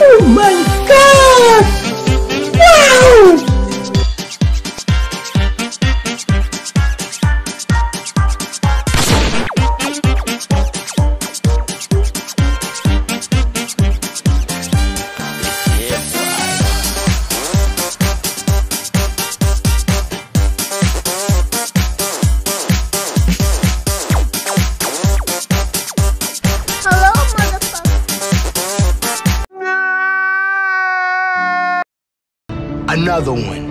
Oh my Another one.